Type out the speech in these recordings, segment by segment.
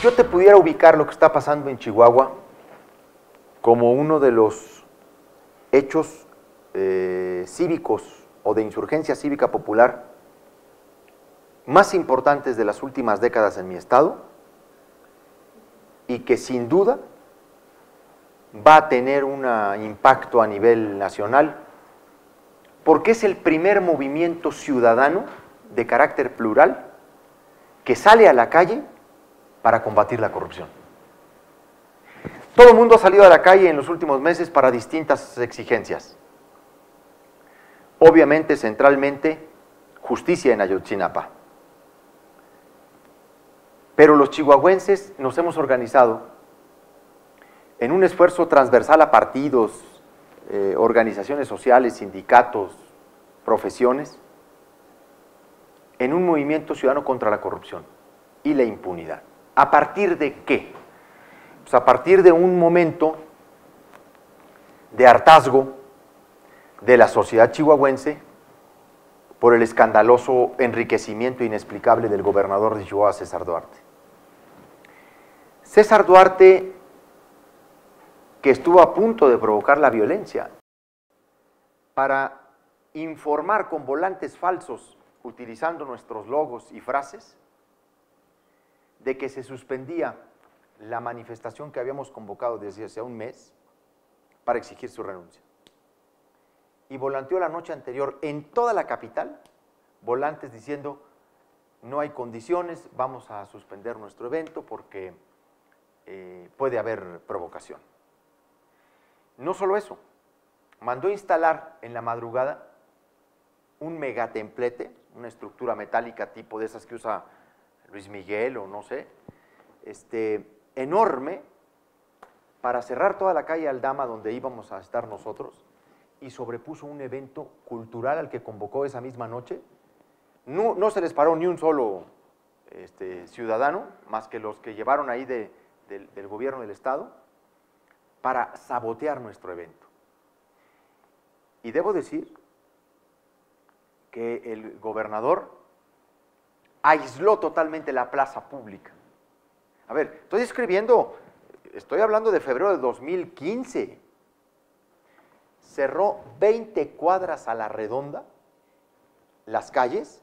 Si yo te pudiera ubicar lo que está pasando en Chihuahua como uno de los hechos eh, cívicos o de insurgencia cívica popular más importantes de las últimas décadas en mi estado y que sin duda va a tener un impacto a nivel nacional porque es el primer movimiento ciudadano de carácter plural que sale a la calle para combatir la corrupción. Todo el mundo ha salido a la calle en los últimos meses para distintas exigencias. Obviamente, centralmente, justicia en Ayotzinapa. Pero los chihuahuenses nos hemos organizado en un esfuerzo transversal a partidos, eh, organizaciones sociales, sindicatos, profesiones, en un movimiento ciudadano contra la corrupción y la impunidad. ¿A partir de qué? Pues a partir de un momento de hartazgo de la sociedad chihuahuense por el escandaloso enriquecimiento inexplicable del gobernador de Chihuahua, César Duarte. César Duarte, que estuvo a punto de provocar la violencia, para informar con volantes falsos, utilizando nuestros logos y frases, de que se suspendía la manifestación que habíamos convocado desde hace un mes para exigir su renuncia. Y volanteó la noche anterior en toda la capital, volantes diciendo, no hay condiciones, vamos a suspender nuestro evento porque eh, puede haber provocación. No solo eso, mandó instalar en la madrugada un megatemplete, una estructura metálica tipo de esas que usa Luis Miguel o no sé, este, enorme, para cerrar toda la calle Aldama donde íbamos a estar nosotros, y sobrepuso un evento cultural al que convocó esa misma noche. No, no se les paró ni un solo este, ciudadano, más que los que llevaron ahí del, del gobierno del Estado, para sabotear nuestro evento. Y debo decir que el gobernador aisló totalmente la plaza pública. A ver, estoy escribiendo, estoy hablando de febrero de 2015. Cerró 20 cuadras a la redonda las calles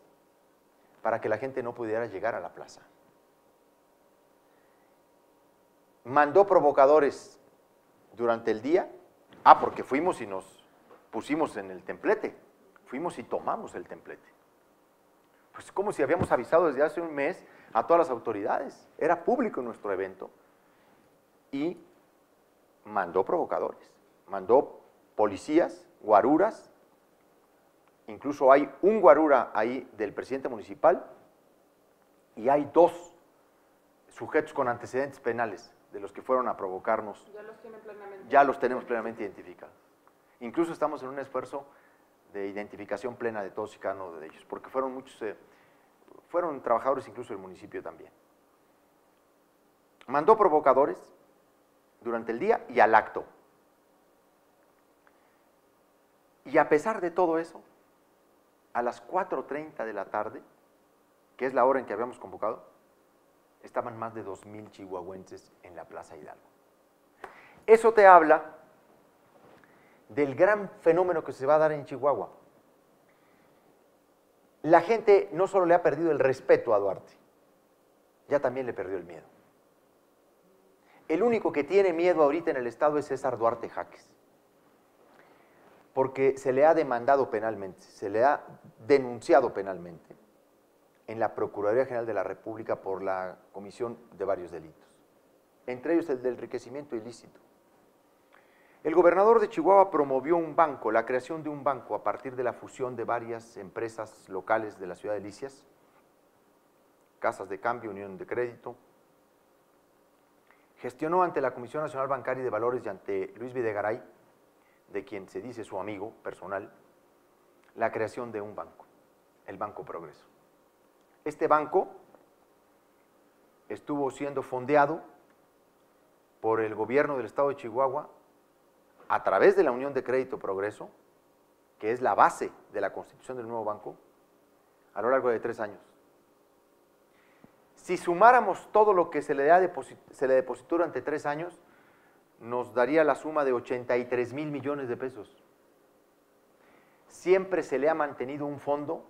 para que la gente no pudiera llegar a la plaza. Mandó provocadores durante el día. Ah, porque fuimos y nos pusimos en el templete. Fuimos y tomamos el templete pues como si habíamos avisado desde hace un mes a todas las autoridades. Era público nuestro evento. Y mandó provocadores, mandó policías, guaruras, incluso hay un guarura ahí del presidente municipal y hay dos sujetos con antecedentes penales de los que fueron a provocarnos. Ya los tienen plenamente. Ya los tenemos plenamente identificados. Incluso estamos en un esfuerzo de identificación plena de todos y cada uno de ellos, porque fueron muchos, eh, fueron trabajadores incluso del municipio también. Mandó provocadores durante el día y al acto. Y a pesar de todo eso, a las 4.30 de la tarde, que es la hora en que habíamos convocado, estaban más de 2.000 chihuahuenses en la Plaza Hidalgo. Eso te habla del gran fenómeno que se va a dar en Chihuahua. La gente no solo le ha perdido el respeto a Duarte, ya también le perdió el miedo. El único que tiene miedo ahorita en el Estado es César Duarte Jaques, porque se le ha demandado penalmente, se le ha denunciado penalmente en la Procuraduría General de la República por la comisión de varios delitos, entre ellos el del enriquecimiento ilícito. El gobernador de Chihuahua promovió un banco, la creación de un banco a partir de la fusión de varias empresas locales de la ciudad de Licias, casas de cambio, unión de crédito. Gestionó ante la Comisión Nacional Bancaria y de Valores y ante Luis Videgaray, de quien se dice su amigo personal, la creación de un banco, el Banco Progreso. Este banco estuvo siendo fondeado por el gobierno del estado de Chihuahua a través de la Unión de Crédito Progreso, que es la base de la constitución del nuevo banco, a lo largo de tres años. Si sumáramos todo lo que se le, depositó durante tres años, nos daría la suma de 83 mil millones de pesos. Siempre se le ha mantenido un fondo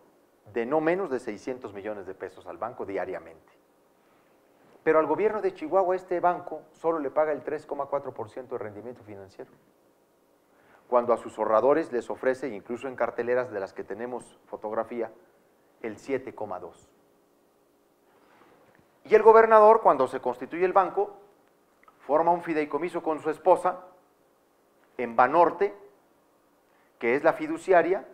de no menos de 600 millones de pesos al banco diariamente. Pero al gobierno de Chihuahua este banco solo le paga el 3,4% de rendimiento financiero. Cuando a sus ahorradores les ofrece, incluso en carteleras de las que tenemos fotografía, el 7,2%. Y el gobernador, cuando se constituye el banco, forma un fideicomiso con su esposa en Banorte, que es la fiduciaria,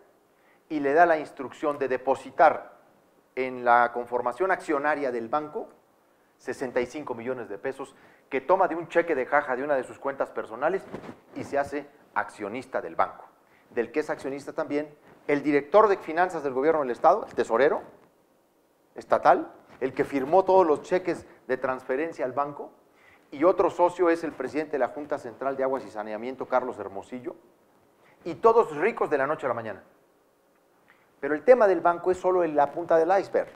y le da la instrucción de depositar en la conformación accionaria del banco 65 millones de pesos que toma de un cheque de caja de una de sus cuentas personales y se hace accionista del banco, del que es accionista también el director de finanzas del gobierno del Estado, el tesorero estatal, el que firmó todos los cheques de transferencia al banco, y otro socio es el presidente de la Junta Central de Aguas y Saneamiento, Carlos Hermosillo, y todos ricos de la noche a la mañana. Pero el tema del banco es solo la punta del iceberg.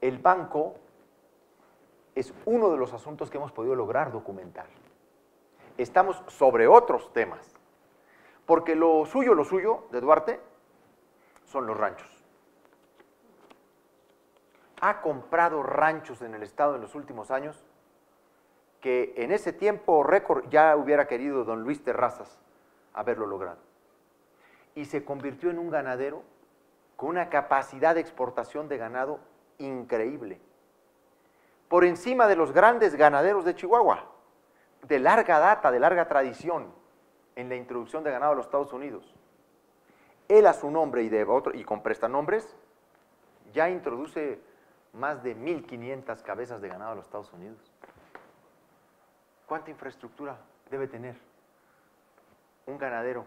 El banco es uno de los asuntos que hemos podido lograr documentar. Estamos sobre otros temas, porque lo suyo, lo suyo de Duarte son los ranchos. Ha comprado ranchos en el Estado en los últimos años que en ese tiempo récord ya hubiera querido don Luis Terrazas haberlo logrado. Y se convirtió en un ganadero con una capacidad de exportación de ganado increíble, por encima de los grandes ganaderos de Chihuahua, de larga data, de larga tradición en la introducción de ganado a los Estados Unidos. Él a su nombre y, de y con prestanombres ya introduce más de 1.500 cabezas de ganado a los Estados Unidos. ¿Cuánta infraestructura debe tener un ganadero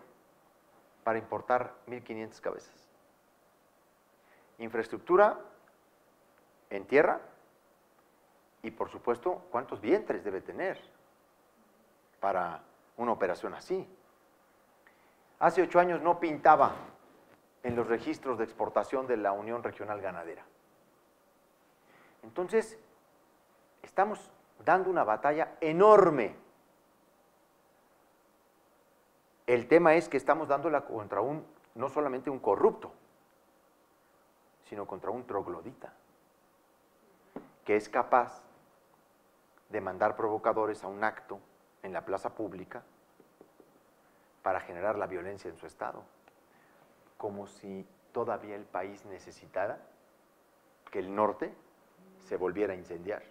para importar 1.500 cabezas? Infraestructura en tierra y por supuesto cuántos vientres debe tener para una operación así. Hace ocho años no pintaba en los registros de exportación de la Unión Regional Ganadera. Entonces, estamos dando una batalla enorme. El tema es que estamos dándola contra un, no solamente un corrupto, sino contra un troglodita, que es capaz de mandar provocadores a un acto en la plaza pública para generar la violencia en su estado, como si todavía el país necesitara que el norte se volviera a incendiar.